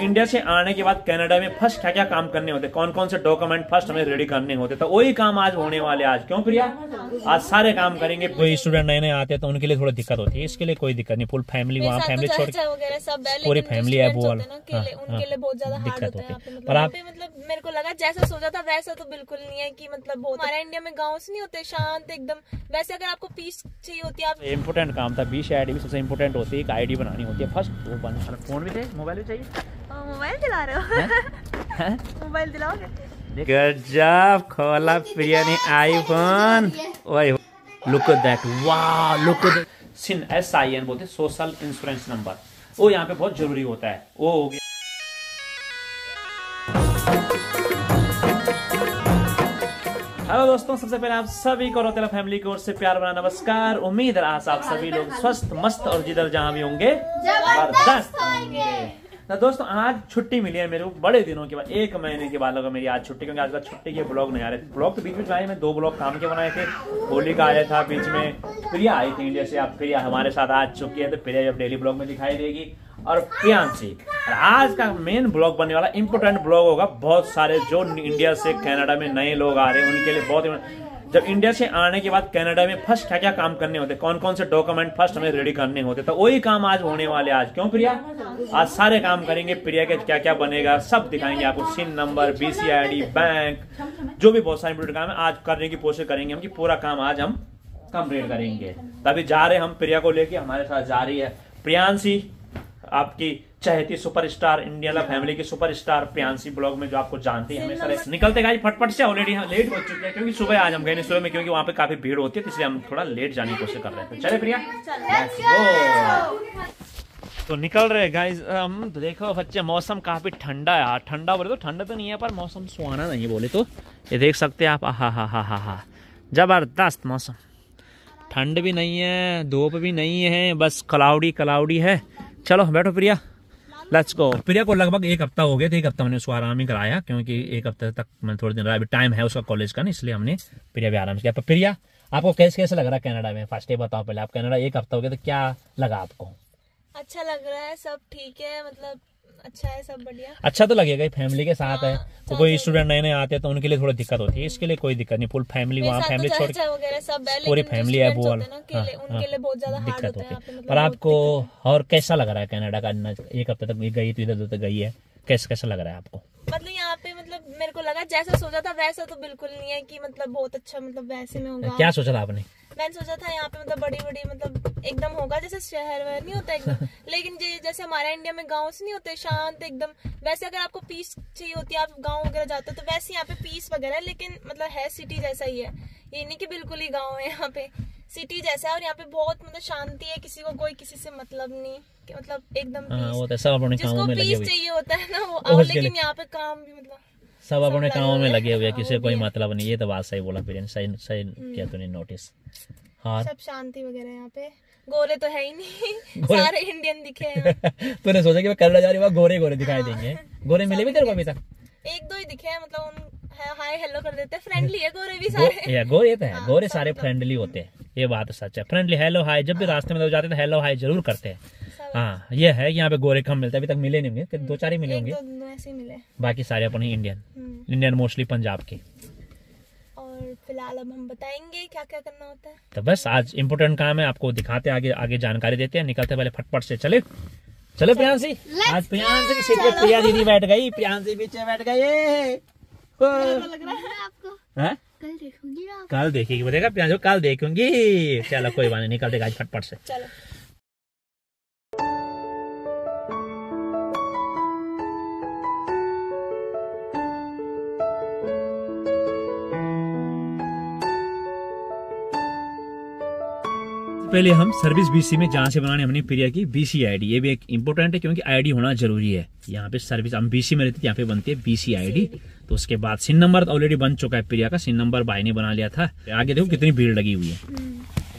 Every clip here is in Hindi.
इंडिया से आने के बाद कनाडा में फ़र्स्ट क्या क्या काम करने होते? कौन कौन से डॉक्यूमेंट फ़र्स्ट हमें रेडी करने होते? तो वही काम आज होने वाले आज। क्यों प्रिया? आज सारे काम करेंगे। कोई स्टूडेंट नए नए आते हैं तो उनके लिए थोड़ी दिक्कत होती है। इसके लिए कोई दिक्कत नहीं। फुल फैमिली वहाँ फैमिली छोड़ सब है पूरी फैमिली है वो हैं हाँ, उनके लिए बहुत ज़्यादा दिक्कत होती है। पर मतलब आप- मतलब मेरे को लगा जैसा सोचा था वैसा तो बिल्कुल नहीं है कि मतलब बहुत हमारा इंडिया में गाँव नहीं होते शांत एकदम वैसे अगर आपको पीस चाहिए होती है आप इम्पोर्टेंट काम था। बीस आई भी सबसे इम्पोर्टेंट होती है। एक आईडी बनानी होती है। फ़र्स्ट वो बन फ़ोन भी चाहिए? मोबाइल भी चाहिए? मोबाइल दिला रहे हो? मोबाइल दिलाओगे? गजब खोला प्रिया ने आईफोन ओए लुक दैट वाह look SIN S I N बोलते सोशल इंश्योरेंस नंबर वो यहाँ पे बहुत ज़रूरी होता है। वो हो गया। हेलो दोस्तों सबसे पहले आप सभी को रोतेला फैमिली की ओर से प्यार बना नमस्कार। उम्मीद है आप सभी लोग स्वस्थ मस्त और जिधर जहाँ भी होंगे ज़बरदस्त होंगे। तो दोस्तों, आज छुट्टी मिली है मेरे को बड़े दिनों के बाद, एक महीने के बाद लगा मेरी आज छुट्टी, क्योंकि आज का छुट्टी के ब्लॉग नहीं आ रहे। थे ब्लॉग तो बीच में आए, मैं दो ब्लॉग काम के बनाए थे। होली का आया था बीच में प्रिया आई थी इंडिया से, अब प्रिया हमारे साथ आ चुकी है तो प्रिया जब डेली ब्लॉग में दिखाई देगी। और प्रियांशी आज का मेन ब्लॉग बनने वाला इंपोर्टेंट ब्लॉग होगा, बहुत सारे जो इंडिया से कनाडा में नए लोग आ रहे हैं, उनके लिए बहुत जब इंडिया से आने के बाद कनाडा में फ़र्स्ट क्या क्या काम करने होते कौन कौन से डॉक्यूमेंट फ़र्स्ट हमें रेडी करने होते तो वही काम आज होने वाले आज। क्यों प्रिया? आज सारे काम करेंगे, प्रिया के क्या क्या बनेगा, सब दिखाएँगे आपको। सिन नंबर बीसीआईडी बैंक जो भी बहुत सारे इंपोर्टेंट काम है, आज करने की कोशिश करेंगे हम पूरा काम आज हम कंप्लीट करेंगे। तभी जा रहे हम प्रिया को लेके, हमारे साथ जा रही है प्रियांशी, आपकी चहेती सुपरस्टार इंडिया फैमिली की सुपरस्टार प्रियांशी ब्लॉग में जो आपको जानते हैं हमेशा निकलते गाइस फटफट से ऑलरेडी हम लेट हो चुके हैं क्योंकि सुबह आज हम गए नहीं सुबह में क्योंकि वहाँ पे काफ़ी भीड़ होती है तो इसलिए हम थोड़ा लेट जाने की कोशिश कर रहे थे चले प्रिया। तो निकल रहे गाइस हम देखो बच्चे मौसम काफ़ी ठंडा है। ठंडा बोले तो ठंडा तो नहीं है पर मौसम सुहाना नहीं बोले तो। ये देख सकते हैं आप हा हा हा हा हा। ज़बरदस्त मौसम। ठंड भी नहीं है धूप भी नहीं है बस क्लाउडी क्लाउडी है। चलो बैठो प्रिया। लेट्स गो प्रिया को लगभग एक हफ़्ता हो गया था एक हफ़्ता मैंने उसको आराम ही कराया क्योंकि एक हफ़्ते तक मैंने थोड़े दिन रहा। अभी टाइम है उसका कॉलेज का ना इसलिए हमने प्रिया भी आराम से किया। पर प्रिया आपको कैसे कैसे लग रहा है कनाडा में? फ़र्स्ट डे बताओ पहले आप कनाडा एक हफ़्ता हो गया तो क्या लगा आपको? अच्छा लग रहा है सब ठीक है मतलब अच्छा है सब बढ़िया। अच्छा तो लगेगा फैमिली के साथ है। हाँ, तो कोई स्टूडेंट नए नए आते हैं तो उनके लिए थोड़ी दिक्कत होती है इसके लिए कोई दिक्कत नहीं। फुल फैमिली वहाँ फैमिली तो छोड़ पूरी फैमिली है वो हैं हाँ, उनके लिए बहुत ज़्यादा दिक्कत होती है पर मतलब आपको और कैसा लग रहा है कनाडा का एक हफ़्ते तक गई तो इधर उधर गई है? कैसा कैसा लग रहा है आपको? मतलब यहाँ पे मतलब मेरे को लगा जैसा सोचा था वैसा तो बिल्कुल नहीं है कि मतलब बहुत अच्छा मतलब वैसे में होगा। क्या सोचा था आपने? मैंने सोचा था यहाँ पे मतलब बड़ी बड़ी मतलब एकदम होगा जैसे शहर वहर नहीं होता एकदम। लेकिन ये जैसे हमारे इंडिया में गाँव नहीं होते शांत एकदम। वैसे अगर आपको पीस चाहिए होती है आप गाँव वगैरह जाते हो तो वैसे यहाँ पे पीस वगैरह है लेकिन मतलब है सिटी जैसा ही है। ये नहीं कि बिल्कुल ही गाँव है यहाँ पे। सिटी जैसा है और यहाँ पे बहुत मतलब शांति है किसी को कोई किसी से मतलब नहीं कि मतलब एकदम हाँ peace। वो तो जिसको पीस चाहिए होता है ना वो लेकिन यहाँ पे काम भी मतलब सब अपने कामों में लगे हुए हैं हैं, किसी कोई मतलब नहीं ये तो बात सही बोला फिर सही सही किया तूने नोटिस हाँ सब शांति वगैरह यहाँ पे। गोरे तो है ही नहीं। गोरे- सारे इंडियन दिखे हैं तूने सोचा कि मैं कनाडा जा रही हूँ गोरे गोरे दिखाई देंगे। गोरे मिले भी तेरे को अभी तक? एक दो ही दिखे हैं मतलब उन हाय हेलो कर देते हैं। फ्रेंडली है गोरे भी सारे। या गोरे तो है। हाँ, गोरे सारे तो। फ्रेंडली होते हैं। ये बात सच है। फ्रेंडली हेलो हाय जब भी रास्ते में लोग जाते हैं तो हेलो हाय ज़रूर करते हैं। हाँ ये है यहाँ पे गोरे कम मिलते हैं अभी तक मिले नहीं होंगे दो चार ही मिले होंगे। बाकी सारे अपने इंडियन हम्म, इंडियन मोस्टली पंजाब के। और फ़िलहाल अब हम बताएँगे क्या क्या करना होता है। तो बस आज इम्पोर्टेंट काम है आपको दिखाते हैं, आगे आगे जानकारी देते हैं निकलते पहले फटफट से। चले। चलो प्रियांशी। आज प्रियांशी की सीट पे प्रिया दीदी बैठ गई प्रियांशी पीछे बैठ गई। है आपको? कल देखूँगी कल देखेगी बोलेगा प्रियांशी कल देखूँगी। चलो कोई बात नहीं निकलते आज फटफट से। चलो। पहले हम सर्विस बीसी में जहाँ से बनाने हमने प्रिया की बीसी आईडी ये भी एक इम्पोर्टेंट है क्योंकि आईडी होना ज़रूरी है। यहाँ पे सर्विस, हम बीसी में रहते यहाँ पे बनती है बीसी आईडी तो उसके बाद सिन नंबर ऑलरेडी बन चुका है प्रिया का। सिन नंबर भाई ने बना लिया था। आगे देखो कितनी भीड़ लगी हुई है।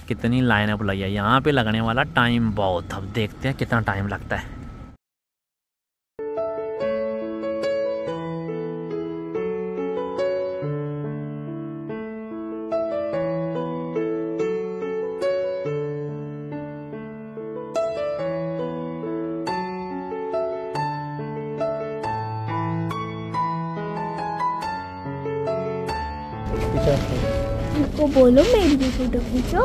कितनी लाइन अप लगी है। यहाँ पे लगने वाला टाइम बहुत। अब देखते हैं कितना टाइम लगता है। को बोलो मेरी भी फ़ोटो खींचो।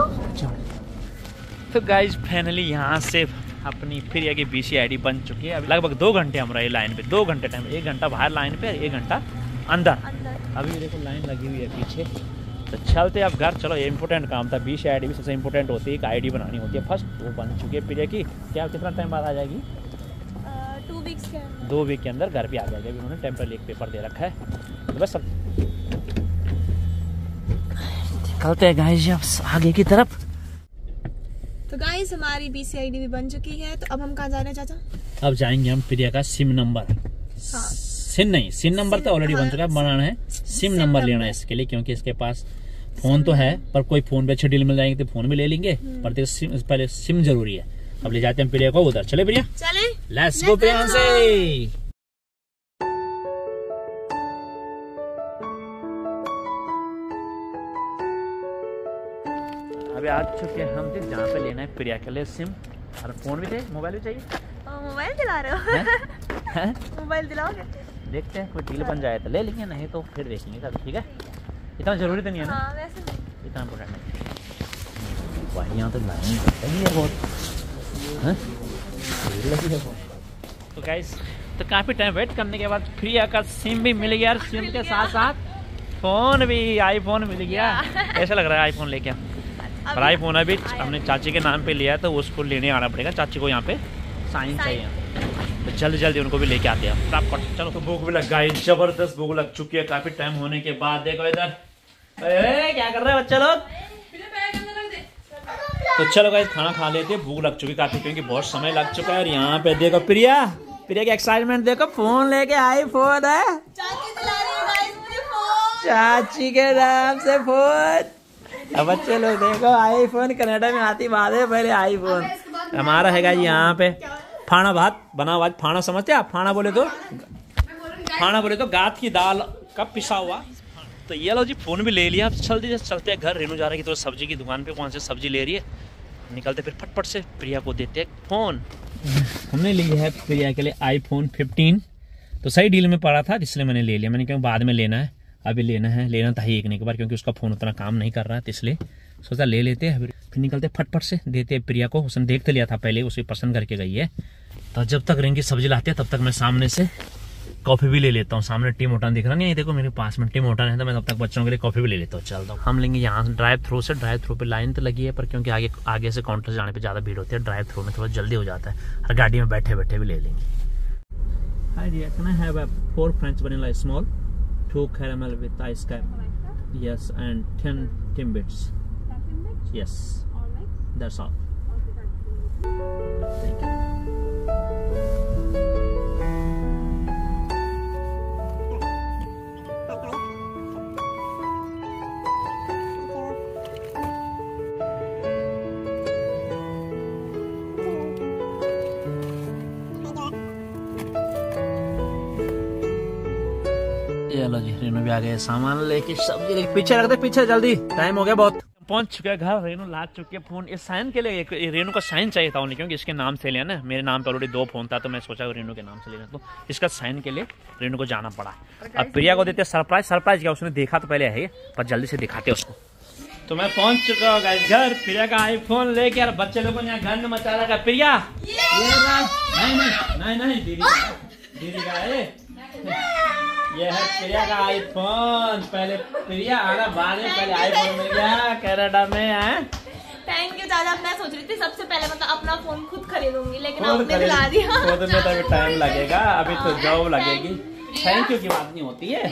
तो गाइज़ फाइनली यहाँ से अपनी फिर की बी सी आई डी बन चुकी है। अभी लगभग दो घंटे हम रहे लाइन पे। दो घंटे टाइम एक घंटा बाहर लाइन पे एक घंटा अंदर। अंदर। अभी देखो लाइन लगी हुई है पीछे। तो चलते अब घर। चलो ये इंपॉर्टेंट काम था। बी सी आई डी भी सबसे इंपॉर्टेंट होती है। एक आई डी बनानी होती है। फ़र्स्ट वो बन चुकी है फिर की। क्या कितना टाइम बाद आ जाएगी? टू वीक्स के दो वीक के अंदर घर पे आ जाएगा। उन्होंने टेम्पररी एक पेपर दे रखा है। तो बस सब निकलते हैं गाइस अब आगे की तरफ़। तो गाइस हमारी बीसीआईडी भी बन चुकी है तो अब हम कहाँ जा रहे हैं चाचा? अब जाएँगे हम प्रिया का सिम नंबर। हाँ। सिम नहीं सिम नंबर तो ऑलरेडी बन चुका है बनाना है। सिम नंबर लेना है इसके लिए क्योंकि इसके पास फ़ोन तो है पर कोई फ़ोन पे अच्छे डील मिल जाएँगे तो फ़ोन भी ले लेंगे पर तो सिम पहले सिम ज़रूरी है। अब ले जाते हैं प्रिया को उधर। चले प्रिया। चले। लेट्स गो प्रिया से। अभी आ चुके हैं हम जिस जहाँ पे लेना है प्रिया के लिए सिम। और फ़ोन भी थे मोबाइल भी चाहिए? मोबाइल दिला रहे हो? मोबाइल दिलाओगे? देखते हैं कोई डील बन जाए तो ले लेंगे नहीं तो फिर देखेंगे कभी ठीक है? इतना ज़रूरी तो नहीं है ना? हाँ वैसे इतना इम्पोर्टेंट नहीं। भाई यहाँ तो लाइन सही है बहुत। है? तो गाइस तो काफ़ी टाइम वेट करने के बाद प्रिया का सिम भी मिल गया और सिम के साथ साथ फ़ोन भी आईफोन मिल गया। कैसा लग रहा है आईफोन लेके? पर आईफोन अभी हमने चाची के नाम पे लिया है तो उसको लेने आना पड़ेगा। चाची को यहाँ पे साइन चाहिए। तो जल्दी जल्दी उनको भी लेके आते हैं। फटाफट चलो। तो भूख भी लग गई ज़बरदस्त भूख लग चुकी है। काफ़ी टाइम होने के बाद देखो इधर। क्या कर रहे हैं बच्चे लोग? तो चलो गाइस खाना खा लेते हैं। भूख लग चुकी है काफ़ी क्योंकि बहुत समय लग चुका है। और यहाँ पे देखो प्रिया। प्रिया की एक्साइटमेंट देखो। फ़ोन लेके आई फ़ोन है। चाची दिला रही है गाइस मुझे फ़ोन। चाची के नाम से फ़ोन। अब बच्चे लोग देखो आईफोन कनाडा में आती बात है, पहले आईफोन हमारा हैगा जी यहाँ पे। फाना भात बना हुआ फाना समझते आप? फाना बोले तो फाना बोले तो गात की दाल का पिसा हुआ? तो ये लो जी, फ़ोन भी ले लिया। जल्दी से चलते हैं घर। रेनू जा रही है तो सब्ज़ी की दुकान पे, कौन से सब्ज़ी ले रही है। निकलते फिर फटफट से प्रिया को देते हैं फ़ोन। हमने लिया है प्रिया के लिए आईफोन 15 तो सही डील में पड़ा था इसलिए मैंने ले लिया। मैंने कहा बाद में लेना है। अभी लेना है लेना था ही एक ने एक बार क्योंकि उसका फ़ोन उतना काम नहीं कर रहा था इसलिए सोचा ले लेते हैं। फिर निकलते फटफट से देते हैं प्रिया को उसने देख तो लिया था पहले उसे पसंद करके गई है। तो जब तक रिंग की सब्ज़ी लाते हैं तब तक मैं सामने से कॉफ़ी भी ले लेता हूँ। सामने टी मोटान दिख रहा नहीं देखो मेरे पास में टी मोटान है तो मैं तब तक बच्चों के लिए कॉफ़ी भी ले लेता हूँ। चलता हूँ हम लेंगे यहाँ ड्राइव थ्रू से ड्राइव थ्रू पे लाइन तो लगी है पर क्योंकि आगे आगे से काउंटर से जाने पे ज़्यादा भीड़ होती है ड्राइव थ्रू में थोड़ा जल्दी हो जाता है। और गाड़ी में बैठे बैठे भी ले लेंगे। Hi dear, can I two caramel with ice cap, yes, and ten timbits. Yes, that's all. Thank चलो जी रेनू भी आ गए सामान लेके सब्ज़ी लेके पीछे रख दे पीछे जल्दी। टाइम हो गया बहुत। पहुँच चुके हैं घर। रेनू ला चुके फ़ोन। इस साइन के लिए एक रेनू का साइन चाहिए था उन्हें क्योंकि इसके नाम से लिया ना। मेरे नाम पे ऑलरेडी दो फ़ोन था तो मैं सोचा रेनू के नाम से लेना तो इसका साइन के लिए रेनू को जाना पड़ा। अब प्रिया को देते सरप्राइज़ सरप्राइज़ क्या? उसने देखा तो पहले है पर जल्दी से दिखाते उसको। तो मैं पहुँच चुका हूँ घर। प्रिया का आईफोन लेके और बच्चे लोगों ने यहाँ घर में मचा रखा प्रिया नहीं नहीं नहीं नहीं दीदी। दीदी का है। ये है प्रिया का आईफोन पहले प्रिया आना बाद में पहले आईफोन मिल गया। कनाडा में है? थैंक यू दादा। मैं सोच रही थी सबसे पहले मतलब अपना फ़ोन खुद खरीदूँगी लेकिन आपने दिला दिया। खुद में तो अभी टाइम लगेगा। अभी तो जॉब लगेगी। थैंक यू की बात नहीं होती है।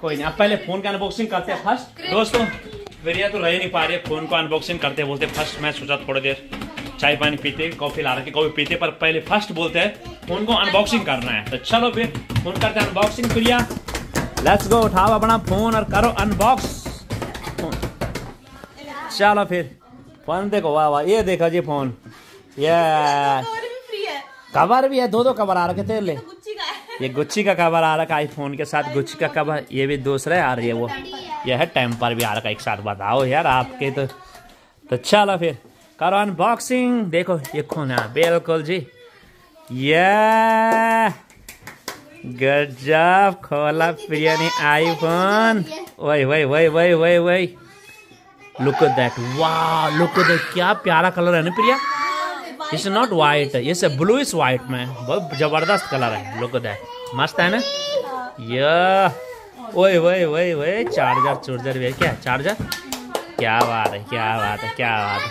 कोई नहीं अब पहले फ़ोन का अनबॉक्सिंग करते हैं फ़र्स्ट दोस्तों प्रिया तो रह नहीं पा रही है। फ़ोन को अनबॉक्सिंग करते बोलते फ़र्स्ट मैं सोचा थोड़ी देर चाय पानी पीते कॉफ़ी ला रखे कॉफ़ी पीते पर पहले फ़र्स्ट बोलते हैं फ़ोन को अनबॉक्सिंग करना है। तो चलो फिर फ़ोन करते हैं अनबॉक्सिंग प्रिया। लेट्स गो उठाओ अपना फ़ोन और करो अनबॉक्स चलो फिर फ़ोन देखो वाह वाह ये देखो जी फ़ोन ये है। कवर भी है दो दो कवर आ रखे थे ले। का ये गुच्ची का कवर आ रखा आईफोन के साथ गुच्ची का कवर ये भी दूसरा है और ये वो ये है टेम्पर भी आ रखा एक साथ बताओ यार आपके तो। तो चलो फिर करो अनबॉक्सिंग देखो ये कौन है? बिल्कुल जी। ये गजब खोला प्रिया ने आईफोन। वही वही वही वही वही वही। लुक दैट वाह लुक दैट क्या प्यारा कलर है ना Priya? It's not white it's blue is white में। बहुत ज़बरदस्त कलर है। लुक दैट मस्त है ना? ये वही वही वही वही। चार्जर चार्जर भी है क्या? चार्जर क्या बात है क्या बात है क्या बात है।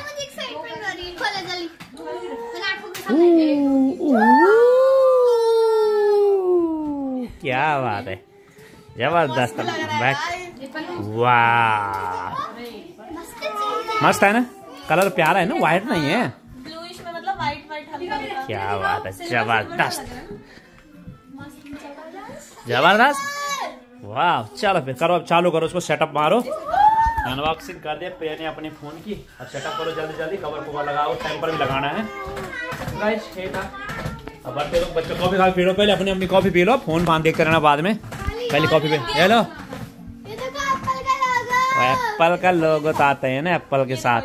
क्या बात है। ज़बरदस्त। बैक वाह। मस्त है ना? कलर प्यारा है ना? व्हाइट नहीं है। मतलब क्या बात है। ज़बरदस्त। ज़बरदस्त। वाह चलो फिर करो अब चालू करो उसको सेटअप मारो। अनबॉक्सिंग कर दिया प्रिया ने अपने फ़ोन की। अब सेटअप करो जल्दी जल्दी। कवर कवर लगाओ टेम्पर भी लगाना है। गाइस है अब लोग, बच्चों, कॉफ़ी खा पी लो पहले अपनी अपनी कॉफ़ी पी लो फ़ोन फान देखते रहना बाद में। पहले कॉफ़ी पे ले। लो एप्पल का लोगो तो आता है ना, एप्पल के साथ।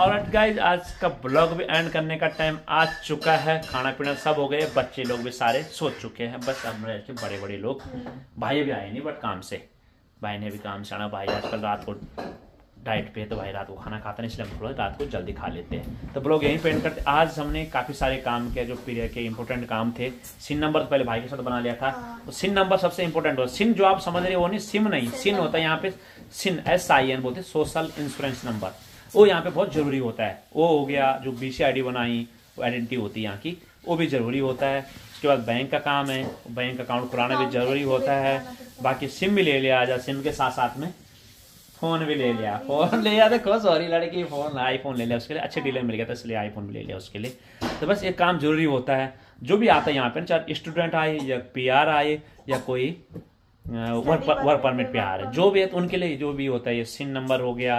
और गाइज़ आज का ब्लॉग भी एंड करने का टाइम आ चुका है। खाना पीना सब हो गए, बच्चे लोग भी सारे सो चुके हैं। बस अब रह बड़े बड़े लोग। भाई भी आए नहीं बट काम से। भाई ने भी काम से आना, भाई आजकल रात को डाइट पे तो भाई रात को खाना खाते नहीं इसलिए हम थोड़ा रात को जल्दी खा लेते हैं। तो ब्लॉग यहीं पेंट करते आज हमने काफ़ी सारे काम किया जो पीरियड के इंपॉर्टेंट काम थे। सिन नंबर तो पहले भाई के साथ बना लिया था। तो सिन नंबर सबसे इंपॉर्टेंट हो। सिन जो आप समझ रहे हो वो नहीं सिम नहीं सिन होता है यहाँ पे सिन एस आई एन बोलते सोशल इंश्योरेंस नंबर वो यहाँ पे बहुत ज़रूरी होता है। वो हो गया जो बी सी आई डी बनाई वो आइडेंटिटी होती है यहाँ की। वो भी ज़रूरी होता है। उसके बाद बैंक का काम है। बैंक अकाउंट खुलाना भी ज़रूरी होता है। बाकी सिम भी ले लिया आजा सिम के साथ साथ में। फ़ोन भी ले लिया। फ़ोन ले लिया देखो सॉरी लड़की फ़ोन आईफोन ले लिया उसके लिए। अच्छे डीलर मिल गया था इसलिए आईफोन भी ले लिया उसके लिए। तो बस ये काम ज़रूरी होता है जो भी आता है यहाँ पे चाहे स्टूडेंट आए या पीआर आए या कोई वर्क वर्क परमिट पे आ रहे जो भी है। तो उनके लिए जो भी होता है ये सिन नंबर हो गया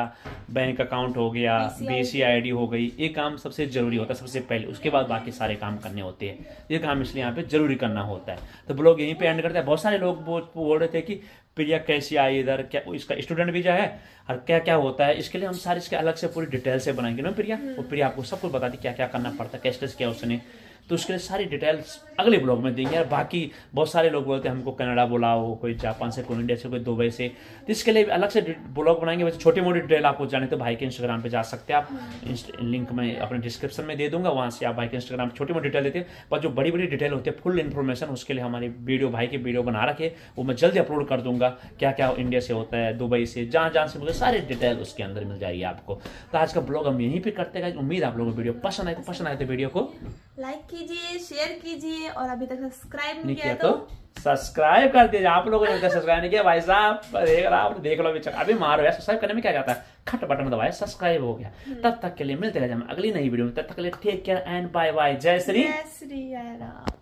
बैंक अकाउंट हो गया बी आई डी हो गई ये काम सबसे ज़रूरी होता है सबसे पहले। उसके बाद बाकी सारे काम करने होते हैं। ये काम इसलिए यहाँ पे ज़रूरी करना होता है। तो ब्लॉग यहीं पे एंड करते हैं। बहुत सारे लोग बोल रहे थे कि प्रिया कैसी आई इधर? क्या इसका स्टूडेंट वीज़ा है? और क्या क्या होता है? इसके लिए हम सारे इसके अलग से पूरी डिटेल से बनाएँगे ना प्रिया? वो प्रिया आपको सब कुछ बता दी क्या क्या करना पड़ता है कैसे कैसे क्या उसने तो उसके लिए सारी डिटेल्स अगले ब्लॉग में देंगे और बाकी बहुत सारे लोग बोलते हैं, हमको कनाडा बुलाओ, कोई जापान से, कोई इंडिया से, कोई दुबई से। तो इसके लिए अलग से ब्लॉग बनाएँगे। वैसे छोटी मोटी डिटेल आपको जाने तो भाई के इंस्टाग्राम पे जा सकते हैं। आप लिंक में अपने डिस्क्रिप्शन में दे दूँगा, वहाँ से आप भाई के इंस्टाग्राम छोटी मोटी डिटेल देते हैं। पर जो बड़ी बड़ी डिटेल होती है फुल इन्फॉर्मेशन उसके लिए हमारी वीडियो भाई की वीडियो बना रखे। वो मैं जल्दी अपलोड कर दूँगा क्या क्या इंडिया से होता है, दुबई से जहाँ जहाँ से, मुझे सारी डिटेल उसके अंदर मिल जाएगी आपको। तो आज का ब्लॉग हम यहीं पर करते हैं उम्मीद आप लोगों को वीडियो पसंद आए तो पसंद आए तो वीडियो को लाइक कीजिए शेयर कीजिए और अभी तक सब्सक्राइब नहीं किया तो सब्सक्राइब कर दीजिए। आप लोगों ने सब्सक्राइब नहीं किया भाई साहब देख रहा आप देख लो अभी मारो यार सब्सक्राइब करने में क्या जाता है? खट बटन दबाए सब्सक्राइब हो गया। हम्म। तब तक के लिए मिलते रहे अगली नई वीडियो में तब तक के लिए take care and bye bye जय श्री जय श्री राम।